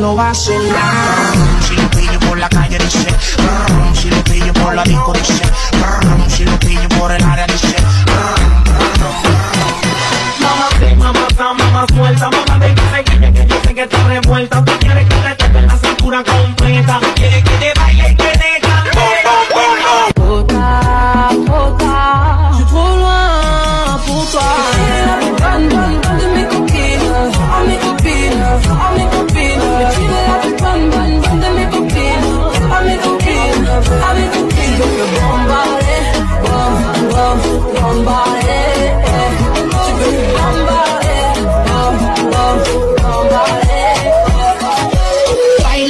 no va a. Si lo pillo por la calle dice, si lo pillo por la disco dice, si lo pillo por el área dice. Mamá, ven, mamá, mamá, mamá, suelta, mamá, ven, que que yo sé que está revuelta. Tú quieres que te toque la cintura completa. Quieres que te baile